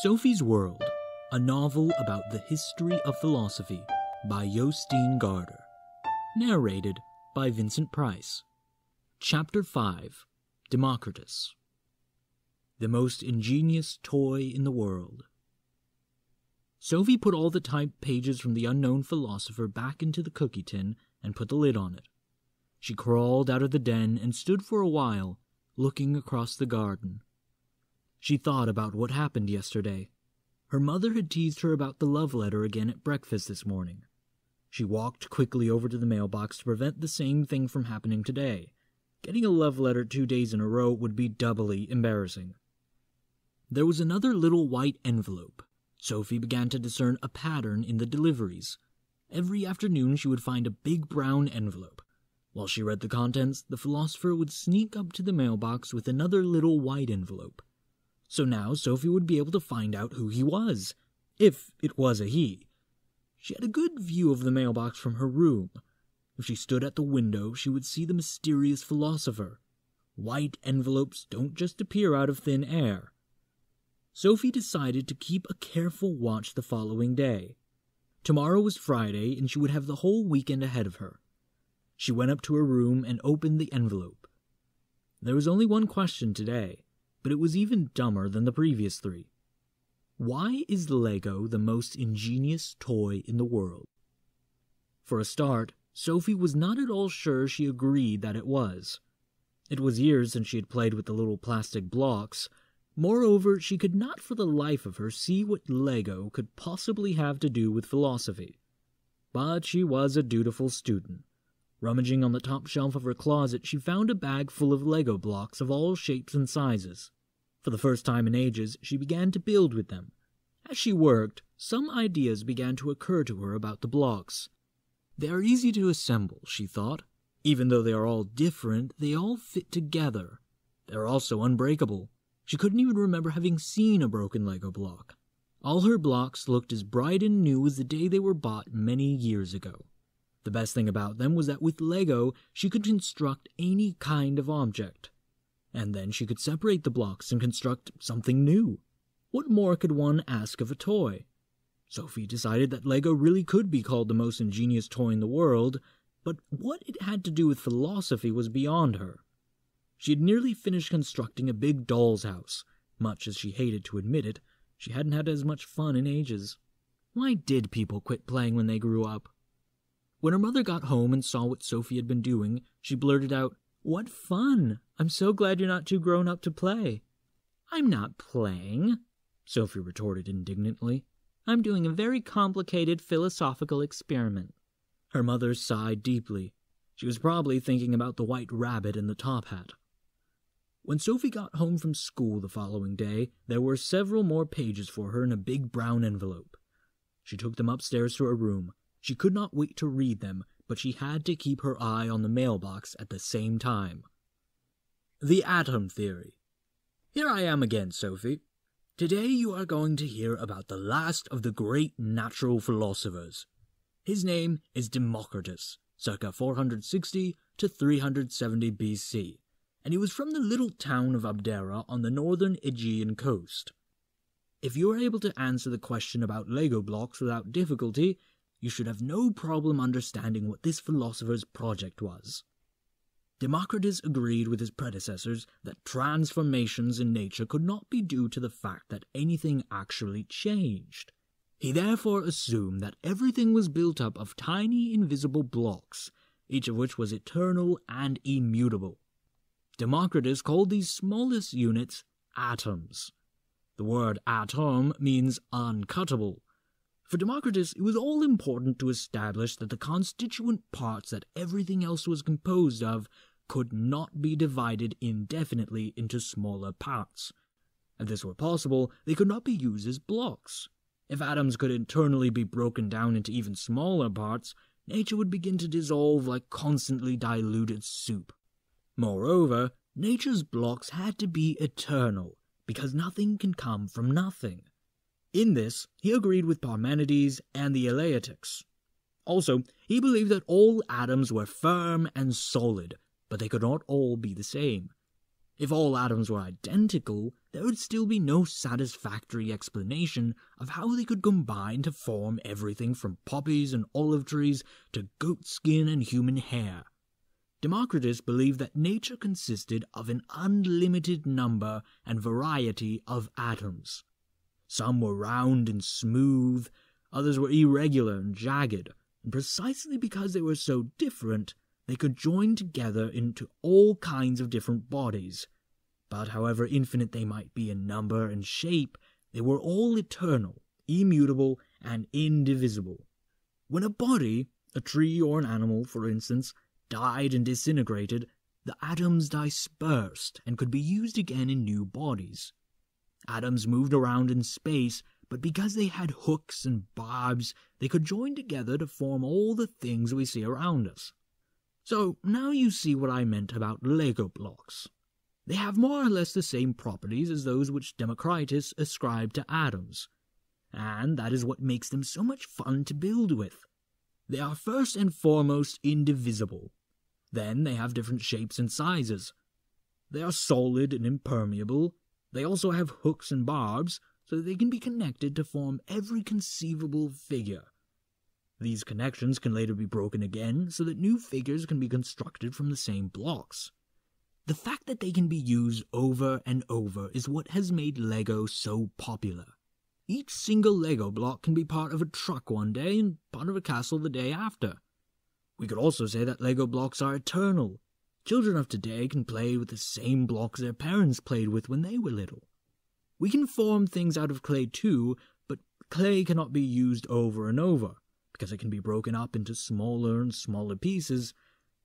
Sophie's World, a novel about the history of philosophy by Jostein Gaarder. Narrated by Vincent Price. Chapter 5 Democritus. The most ingenious toy in the world. Sophie put all the typed pages from the unknown philosopher back into the cookie tin and put the lid on it. She crawled out of the den and stood for a while, looking across the garden. She thought about what happened yesterday. Her mother had teased her about the love letter again at breakfast this morning. She walked quickly over to the mailbox to prevent the same thing from happening today. Getting a love letter two days in a row would be doubly embarrassing. There was another little white envelope. Sophie began to discern a pattern in the deliveries. Every afternoon she would find a big brown envelope. While she read the contents, the philosopher would sneak up to the mailbox with another little white envelope. So now Sophie would be able to find out who he was, if it was a he. She had a good view of the mailbox from her room. If she stood at the window, she would see the mysterious philosopher. White envelopes don't just appear out of thin air. Sophie decided to keep a careful watch the following day. Tomorrow was Friday, and she would have the whole weekend ahead of her. She went up to her room and opened the envelope. There was only one question today but it was even dumber than the previous three. Why is Lego the most ingenious toy in the world? For a start, Sophie was not at all sure she agreed that it was. It was years since she had played with the little plastic blocks. Moreover, she could not for the life of her see what Lego could possibly have to do with philosophy. But she was a dutiful student. Rummaging on the top shelf of her closet, she found a bag full of Lego blocks of all shapes and sizes. For the first time in ages, she began to build with them. As she worked, some ideas began to occur to her about the blocks. They are easy to assemble, she thought. Even though they are all different, they all fit together. They are also unbreakable. She couldn't even remember having seen a broken Lego block. All her blocks looked as bright and new as the day they were bought many years ago. The best thing about them was that with Lego, she could construct any kind of object. And then she could separate the blocks and construct something new. What more could one ask of a toy? Sophie decided that Lego really could be called the most ingenious toy in the world, but what it had to do with philosophy was beyond her. She had nearly finished constructing a big doll's house. Much as she hated to admit it, she hadn't had as much fun in ages. Why did people quit playing when they grew up? When her mother got home and saw what Sophie had been doing, she blurted out, What fun! I'm so glad you're not too grown up to play. I'm not playing, Sophie retorted indignantly. I'm doing a very complicated philosophical experiment. Her mother sighed deeply. She was probably thinking about the white rabbit in the top hat. When Sophie got home from school the following day, there were several more pages for her in a big brown envelope. She took them upstairs to her room. She could not wait to read them, but she had to keep her eye on the mailbox at the same time. The Atom Theory. Here I am again, Sophie. Today you are going to hear about the last of the great natural philosophers. His name is Democritus, circa 460 to 370 BC, and he was from the little town of Abdera on the northern Aegean coast. If you are able to answer the question about Lego blocks without difficulty, you should have no problem understanding what this philosopher's project was. Democritus agreed with his predecessors that transformations in nature could not be due to the fact that anything actually changed. He therefore assumed that everything was built up of tiny invisible blocks, each of which was eternal and immutable. Democritus called these smallest units atoms. The word atom means uncuttable, for Democritus, it was all important to establish that the constituent parts that everything else was composed of could not be divided indefinitely into smaller parts. If this were possible, they could not be used as blocks. If atoms could internally be broken down into even smaller parts, nature would begin to dissolve like constantly diluted soup. Moreover, nature's blocks had to be eternal, because nothing can come from nothing. In this, he agreed with Parmenides and the Eleatics. Also, he believed that all atoms were firm and solid, but they could not all be the same. If all atoms were identical, there would still be no satisfactory explanation of how they could combine to form everything from poppies and olive trees to goat skin and human hair. Democritus believed that nature consisted of an unlimited number and variety of atoms. Some were round and smooth, others were irregular and jagged, and precisely because they were so different, they could join together into all kinds of different bodies. But however infinite they might be in number and shape, they were all eternal, immutable, and indivisible. When a body, a tree or an animal, for instance, died and disintegrated, the atoms dispersed and could be used again in new bodies. Atoms moved around in space, but because they had hooks and barbs, they could join together to form all the things we see around us. So now you see what I meant about Lego blocks. They have more or less the same properties as those which Democritus ascribed to atoms, and that is what makes them so much fun to build with. They are first and foremost indivisible. Then they have different shapes and sizes. They are solid and impermeable. They also have hooks and barbs, so that they can be connected to form every conceivable figure. These connections can later be broken again so that new figures can be constructed from the same blocks. The fact that they can be used over and over is what has made Lego so popular. Each single Lego block can be part of a truck one day and part of a castle the day after. We could also say that Lego blocks are eternal. Children of today can play with the same blocks their parents played with when they were little. We can form things out of clay too, but clay cannot be used over and over because it can be broken up into smaller and smaller pieces,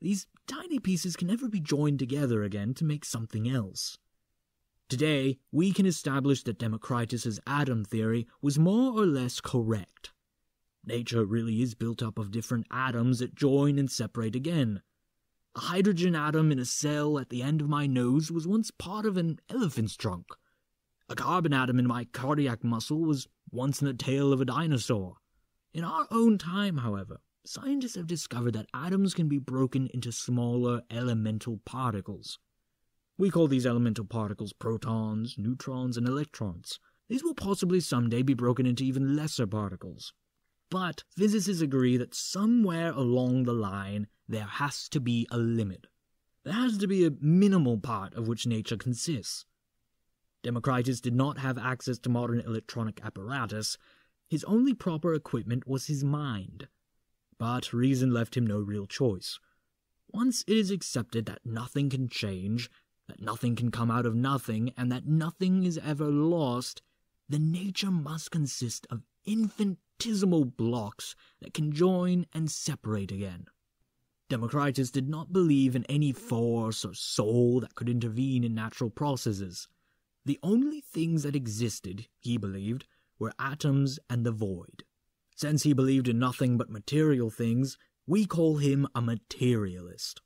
these tiny pieces can never be joined together again to make something else. Today, we can establish that Democritus's atom theory was more or less correct. Nature really is built up of different atoms that join and separate again. A hydrogen atom in a cell at the end of my nose was once part of an elephant's trunk. A carbon atom in my cardiac muscle was once in the tail of a dinosaur. In our own time, however, scientists have discovered that atoms can be broken into smaller elemental particles. We call these elemental particles protons, neutrons, and electrons. These will possibly someday be broken into even lesser particles. But physicists agree that somewhere along the line there has to be a limit. There has to be a minimal part of which nature consists. Democritus did not have access to modern electronic apparatus, his only proper equipment was his mind. But reason left him no real choice. Once it is accepted that nothing can change, that nothing can come out of nothing, and that nothing is ever lost, then nature must consist of infinitesimal blocks that can join and separate again. Democritus did not believe in any force or soul that could intervene in natural processes. The only things that existed, he believed, were atoms and the void. Since he believed in nothing but material things, we call him a materialist.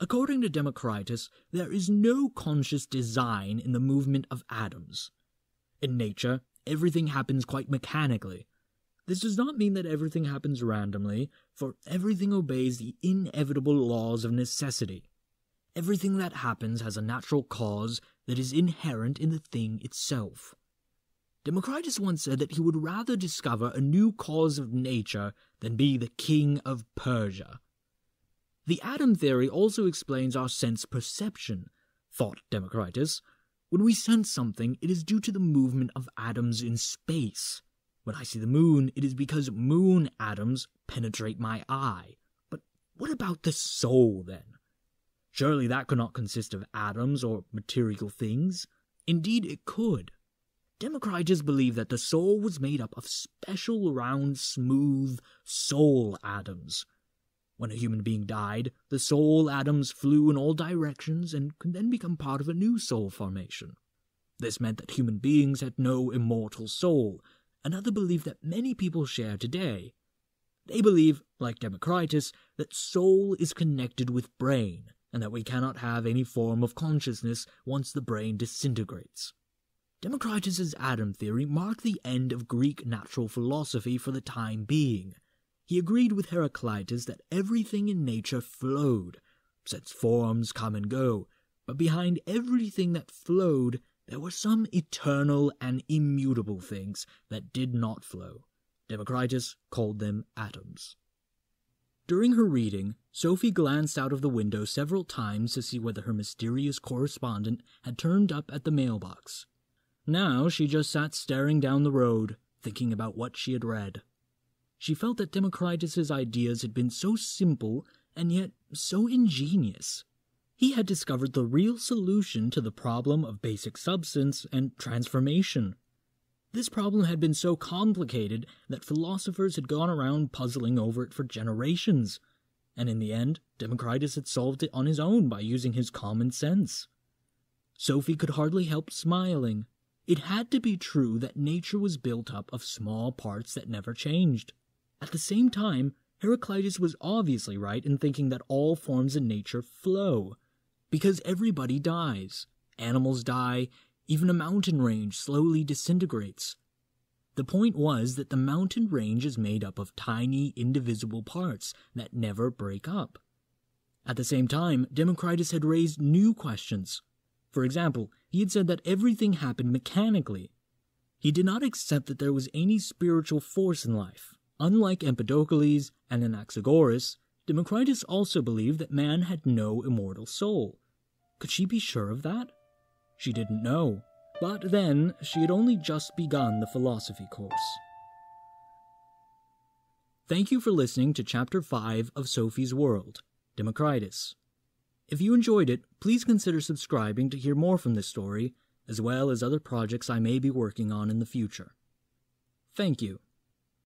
According to Democritus, there is no conscious design in the movement of atoms. In nature, everything happens quite mechanically. This does not mean that everything happens randomly, for everything obeys the inevitable laws of necessity. Everything that happens has a natural cause that is inherent in the thing itself. Democritus once said that he would rather discover a new cause of nature than be the king of Persia. The atom theory also explains our sense perception, thought Democritus. When we sense something, it is due to the movement of atoms in space. When I see the moon, it is because moon atoms penetrate my eye. But what about the soul, then? Surely that could not consist of atoms or material things. Indeed, it could. Democritus believed that the soul was made up of special round, smooth soul atoms. When a human being died, the soul atoms flew in all directions and could then become part of a new soul formation. This meant that human beings had no immortal soul, another belief that many people share today. They believe, like Democritus, that soul is connected with brain, and that we cannot have any form of consciousness once the brain disintegrates. Democritus's atom theory marked the end of Greek natural philosophy for the time being. He agreed with Heraclitus that everything in nature flowed, since forms come and go, but behind everything that flowed, there were some eternal and immutable things that did not flow. Democritus called them atoms. During her reading, Sophie glanced out of the window several times to see whether her mysterious correspondent had turned up at the mailbox. Now she just sat staring down the road, thinking about what she had read. She felt that Democritus's ideas had been so simple and yet so ingenious. He had discovered the real solution to the problem of basic substance and transformation. This problem had been so complicated that philosophers had gone around puzzling over it for generations, and in the end, Democritus had solved it on his own by using his common sense. Sophie could hardly help smiling. It had to be true that nature was built up of small parts that never changed. At the same time, Heraclitus was obviously right in thinking that all forms in nature flow, because everybody dies. Animals die, even a mountain range slowly disintegrates. The point was that the mountain range is made up of tiny, indivisible parts that never break up. At the same time, Democritus had raised new questions. For example, he had said that everything happened mechanically. He did not accept that there was any spiritual force in life. Unlike Empedocles and Anaxagoras, Democritus also believed that man had no immortal soul. Could she be sure of that? She didn't know. But then, she had only just begun the philosophy course. Thank you for listening to Chapter 5 of Sophie's World, Democritus. If you enjoyed it, please consider subscribing to hear more from this story, as well as other projects I may be working on in the future. Thank you.